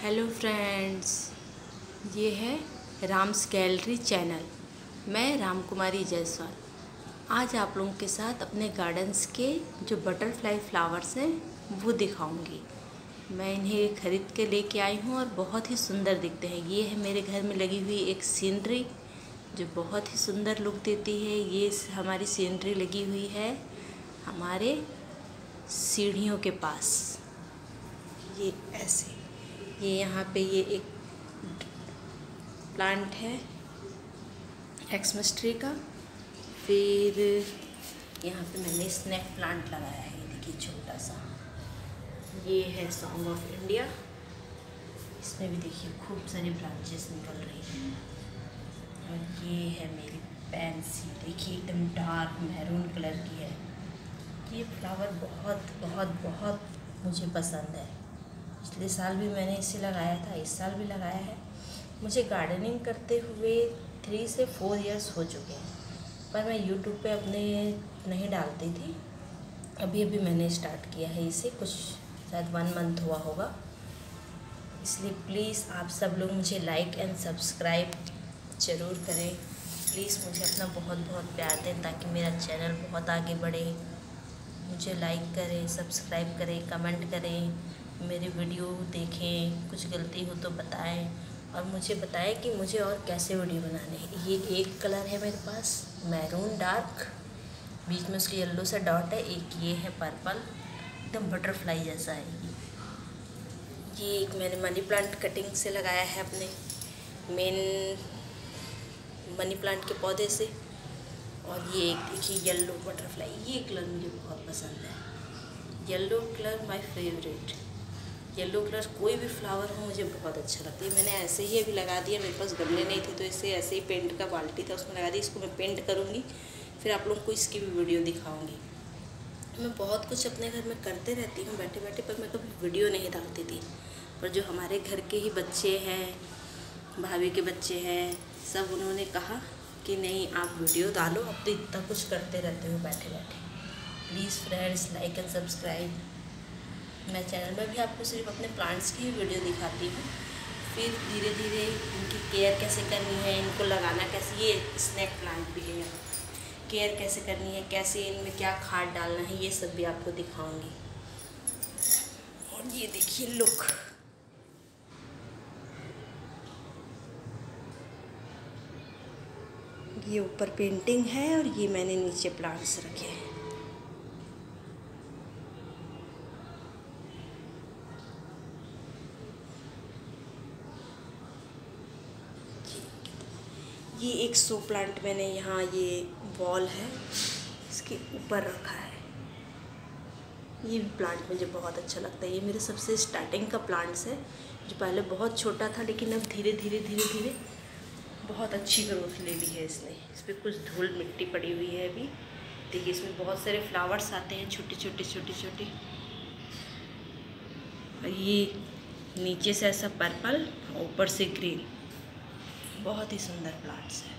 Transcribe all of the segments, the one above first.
Hello friends ये है Ram's gallery channel मैं राम कुमारी जायसवाल. आज आप लोगों के साथ अपने गार्डन्स के जो बटरफ्लाई फ्लावर्स हैं, वो दिखाऊँगी. मैं इन्हें ख़रीद के लेके आई हूँ और बहुत ही सुंदर दिखते हैं. ये है मेरे घर में लगी हुई एक सीनरी जो बहुत ही सुंदर लुक देती है. ये हमारी सीनरी लगी हुई है हमारे सीढ़ियों के पास. ये ऐसे ये यहाँ पे ये एक प्लांट है एक्समस ट्री का। फिर यहाँ पे मैंने स्नैक प्लांट लगाया है देखिए छोटा सा ये है सॉन्ग ऑफ़ इंडिया इसमें भी देखिए खूब सारी ब्रांचेस निकल रही हैं। और ये है मेरी पैंसी देखिए एकदम डार्क मैरून कलर की है। ये फ्लावर बहुत बहुत बहुत मुझे पसंद है। पिछले साल भी मैंने इसे लगाया था, इस साल भी लगाया है। मुझे गार्डनिंग करते हुए थ्री से फोर इयर्स हो चुके हैं, पर मैं यूट्यूब पे अपने नहीं डालती थी। अभी अभी मैंने स्टार्ट किया है इसे, कुछ शायद वन मंथ हुआ होगा। इसलिए प्लीज़ आप सब लोग मुझे लाइक एंड सब्सक्राइब ज़रूर करें। प्लीज़ मुझे अपना बहुत बहुत प्यार दें ताकि मेरा चैनल बहुत आगे बढ़े। मुझे लाइक करें सब्सक्राइब करें कमेंट करें। मेरी वीडियो देखें, कुछ गलती हो तो बताएँ और मुझे बताएँ कि मुझे और कैसे वीडियो बनाने हैं। ये एक कलर है मेरे पास, मैरून डार्क। बीच में उसके येल्लो सा डॉट है, एक ये है पर्पल एकदम बटरफ्लाई जैसा है ये। ये एक मैंने मनी प्लांट कटिंग से लगाया है अपने मेन मनी प्लांट के पौधे से। और ये एक देखिए येल्लो बटरफ्लाई ये कलर मुझे बहुत पसंद है। Yellow colour my favourite yellow colour कोई भी फ्लावर हो, मुझे बहुत अच्छा लगता है। मैंने ऐसे ही अभी लगा दिया, मेरे पास गमले नहीं थे तो इसे ऐसे ही पेंट का बाल्टी था, उसमें लगा दिया, इसको मैं पेंट करूँगी, फिर आप लोगों को इसकी भी वीडियो दिखाऊँगी। मैं बहुत कुछ अपने घर में करते रहती हूँ बैठे बैठे पर मैं कभी वीडियो नहीं डालती थी। पर जो हमारे घर के ही बच्चे हैं, भाभी के बच्चे हैं, सब उन्होंने कहा कि नहीं, आप वीडियो डालो अब तो इतना कुछ करते रहते हो बैठे बैठे please friends like and subscribe मैं चैनल में भी आपको सिर्फ़ अपने प्लांट्स की ही वीडियो दिखाती हूँ। फिर धीरे धीरे इनकी केयर कैसे करनी है, इनको लगाना कैसे, ये स्नैक प्लांट भी है केयर कैसे करनी है, कैसे इनमें क्या खाद डालना है, ये सब भी आपको दिखाऊँगी। और ये देखिए लुक ये ऊपर पेंटिंग है और ये मैंने नीचे प्लांट्स रखे हैं। ये एक सो प्लांट मैंने यहाँ ये वॉल है, इसके ऊपर रखा है। ये प्लांट मुझे बहुत अच्छा लगता है। ये मेरे सबसे स्टार्टिंग का प्लांट्स है, जो पहले बहुत छोटा था, लेकिन अब धीरे धीरे धीरे धीरे बहुत अच्छी ग्रोथ ले ली है इसने। इस पर कुछ धूल मिट्टी पड़ी हुई है अभी। देखिए, इसमें बहुत सारे फ्लावर्स आते हैं, छोटे छोटे छोटे छोटे। और ये नीचे से ऐसा पर्पल ऊपर से ग्रीन बहुत ही सुंदर प्लांट्स है।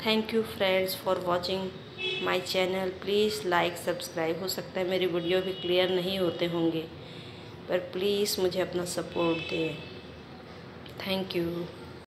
Thank you friends for watching my channel please like subscribe हो सकता है मेरी वीडियो भी क्लियर नहीं होते होंगे। पर प्लीज़ मुझे अपना सपोर्ट दें। Thank you.